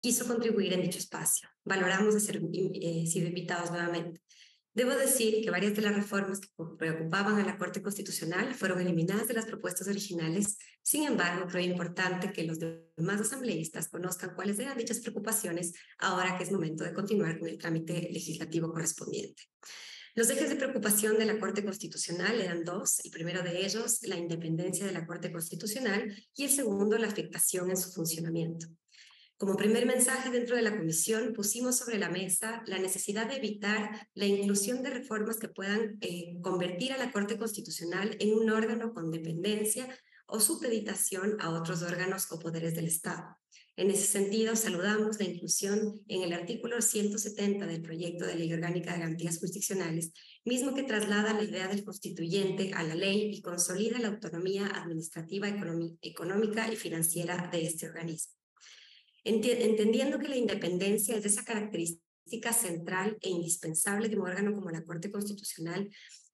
quiso contribuir en dicho espacio. Valoramos de ser eh, sido invitados nuevamente. Debo decir que varias de las reformas que preocupaban a la Corte Constitucional fueron eliminadas de las propuestas originales. Sin embargo, creo importante que los demás asambleístas conozcan cuáles eran dichas preocupaciones ahora que es momento de continuar con el trámite legislativo correspondiente. Los ejes de preocupación de la Corte Constitucional eran dos. El primero de ellos, la independencia de la Corte Constitucional y el segundo, la afectación en su funcionamiento. Como primer mensaje dentro de la comisión pusimos sobre la mesa la necesidad de evitar la inclusión de reformas que puedan eh, convertir a la Corte Constitucional en un órgano con dependencia o supeditación a otros órganos o poderes del Estado. En ese sentido, saludamos la inclusión en el artículo 170 del proyecto de Ley Orgánica de Garantías Jurisdiccionales, mismo que traslada la idea del constituyente a la ley y consolida la autonomía administrativa, económica y financiera de este organismo entendiendo que la independencia es esa característica central e indispensable de un órgano como la Corte Constitucional,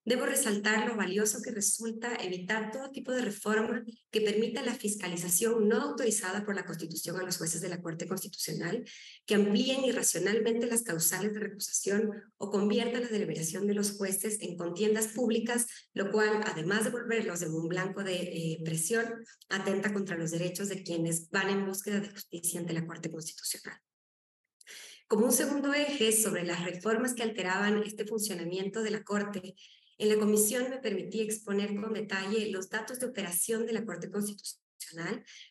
Debo resaltar lo valioso que resulta evitar todo tipo de reforma que permita la fiscalización no autorizada por la Constitución a los jueces de la Corte Constitucional, que amplíen irracionalmente las causales de recusación o conviertan la deliberación de los jueces en contiendas públicas, lo cual, además de volverlos en un blanco de eh, presión, atenta contra los derechos de quienes van en búsqueda de justicia ante la Corte Constitucional. Como un segundo eje sobre las reformas que alteraban este funcionamiento de la Corte, en la comisión me permití exponer con detalle los datos de operación de la Corte Constitucional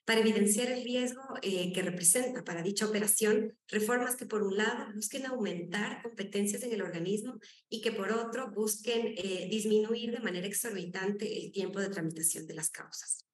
para evidenciar el riesgo eh, que representa para dicha operación reformas que por un lado busquen aumentar competencias en el organismo y que por otro busquen eh, disminuir de manera exorbitante el tiempo de tramitación de las causas.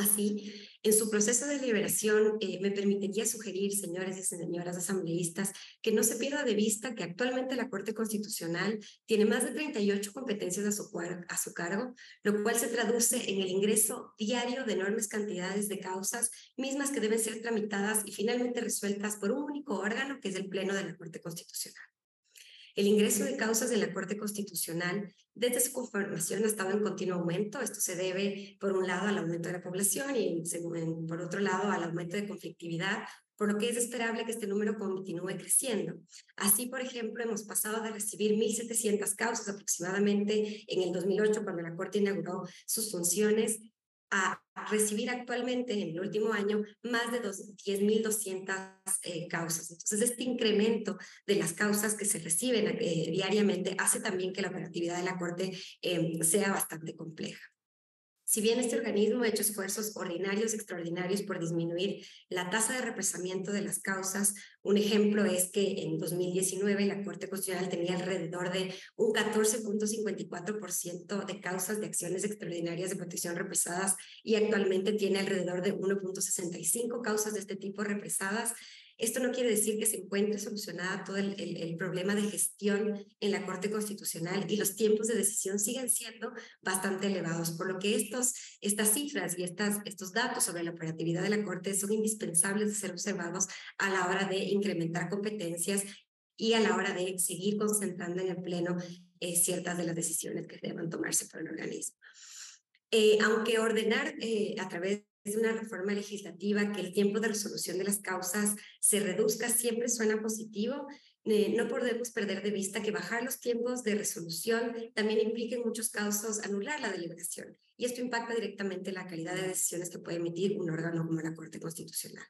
Así, en su proceso de liberación, eh, me permitiría sugerir, señores y señoras asambleístas, que no se pierda de vista que actualmente la Corte Constitucional tiene más de 38 competencias a su, a su cargo, lo cual se traduce en el ingreso diario de enormes cantidades de causas, mismas que deben ser tramitadas y finalmente resueltas por un único órgano, que es el Pleno de la Corte Constitucional. El ingreso de causas de la Corte Constitucional desde su conformación ha estado en continuo aumento. Esto se debe, por un lado, al aumento de la población y, por otro lado, al aumento de conflictividad, por lo que es esperable que este número continúe creciendo. Así, por ejemplo, hemos pasado de recibir 1.700 causas aproximadamente en el 2008, cuando la Corte inauguró sus funciones, a recibir actualmente en el último año más de 10.200 eh, causas. Entonces, este incremento de las causas que se reciben eh, diariamente hace también que la operatividad de la Corte eh, sea bastante compleja. Si bien este organismo ha hecho esfuerzos ordinarios extraordinarios por disminuir la tasa de represamiento de las causas, un ejemplo es que en 2019 la Corte Constitucional tenía alrededor de un 14.54% de causas de acciones extraordinarias de protección represadas y actualmente tiene alrededor de 1.65 causas de este tipo represadas esto no quiere decir que se encuentre solucionada todo el, problema de gestión en la Corte Constitucional y los tiempos de decisión siguen siendo bastante elevados, por lo que estos, estas cifras y estas, estos datos sobre la operatividad de la Corte son indispensables de ser observados a la hora de incrementar competencias y a la hora de seguir concentrando en el Pleno eh, ciertas de las decisiones que deban tomarse por el organismo. Eh, aunque ordenar eh, a través es una reforma legislativa, que el tiempo de resolución de las causas se reduzca, siempre suena positivo. Eh, no podemos perder de vista que bajar los tiempos de resolución también implica en muchos casos anular la deliberación y esto impacta directamente la calidad de decisiones que puede emitir un órgano como la Corte Constitucional.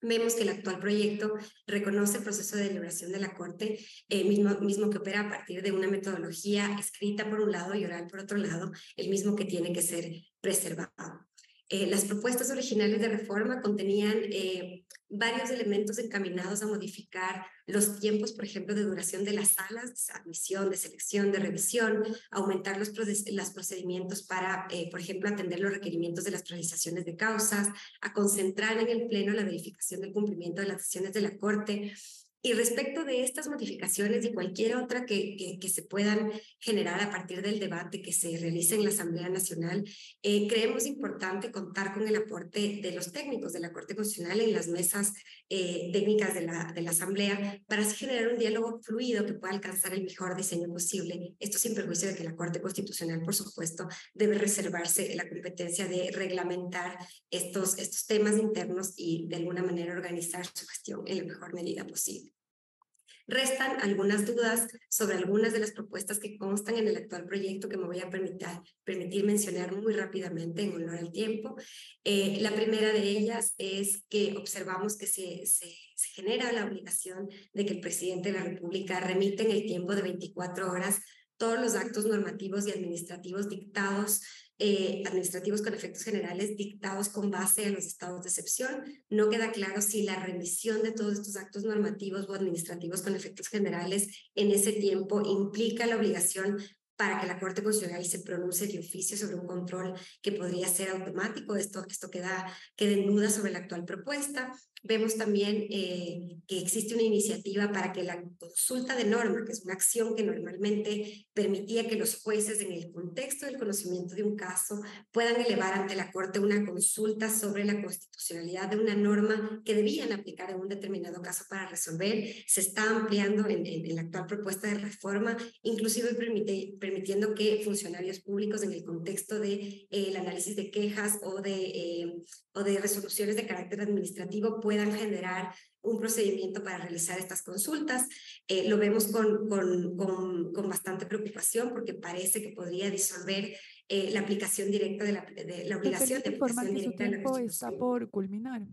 Vemos que el actual proyecto reconoce el proceso de deliberación de la Corte, eh, mismo, mismo que opera a partir de una metodología escrita por un lado y oral por otro lado, el mismo que tiene que ser preservado. Eh, las propuestas originales de reforma contenían eh, varios elementos encaminados a modificar los tiempos, por ejemplo, de duración de las salas, de admisión, de selección, de revisión, aumentar los, los procedimientos para, eh, por ejemplo, atender los requerimientos de las priorizaciones de causas, a concentrar en el Pleno la verificación del cumplimiento de las decisiones de la Corte, Y respecto de estas modificaciones y cualquier otra que, que, se puedan generar a partir del debate que se realice en la Asamblea Nacional, eh, creemos importante contar con el aporte de los técnicos de la Corte Constitucional en las mesas eh, técnicas de la, de la Asamblea para generar un diálogo fluido que pueda alcanzar el mejor diseño posible. Esto sin perjuicio de que la Corte Constitucional, por supuesto, debe reservarse la competencia de reglamentar estos, estos temas internos y de alguna manera organizar su gestión en la mejor medida posible. Restan algunas dudas sobre algunas de las propuestas que constan en el actual proyecto que me voy a permitir, mencionar muy rápidamente en honor al tiempo. Eh, la primera de ellas es que observamos que se, se, se genera la obligación de que el presidente de la República remite en el tiempo de 24 horas todos los actos normativos y administrativos dictados eh, administrativos con efectos generales dictados con base en los estados de excepción. No queda claro si la remisión de todos estos actos normativos o administrativos con efectos generales en ese tiempo implica la obligación para que la Corte Constitucional se pronuncie de oficio sobre un control que podría ser automático. Esto, esto queda, queda en duda sobre la actual propuesta. Vemos también eh, que existe una iniciativa para que la consulta de norma, que es una acción que normalmente permitía que los jueces en el contexto del conocimiento de un caso puedan elevar ante la Corte una consulta sobre la constitucionalidad de una norma que debían aplicar en un determinado caso para resolver, se está ampliando en, la actual propuesta de reforma, inclusive permite, permitiendo que funcionarios públicos en el contexto del de, eh, análisis de quejas o de, eh, o de resoluciones de carácter administrativo puedan generar un procedimiento para realizar estas consultas. Eh, lo vemos con, con, con, bastante preocupación porque parece que podría disolver eh, la aplicación directa de la, de la obligación de aplicación directa de la está por culminar.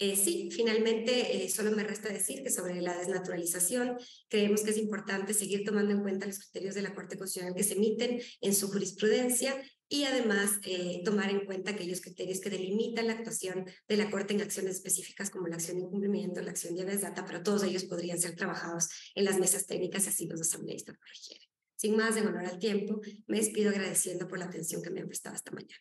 Eh, sí, finalmente eh, solo me resta decir que sobre la desnaturalización creemos que es importante seguir tomando en cuenta los criterios de la Corte Constitucional que se emiten en su jurisprudencia y además eh, tomar en cuenta aquellos criterios que delimitan la actuación de la Corte en acciones específicas como la acción de incumplimiento, la acción de data, pero todos ellos podrían ser trabajados en las mesas técnicas así los asambleístas lo requieren. Sin más, en honor al tiempo, me despido agradeciendo por la atención que me han prestado esta mañana.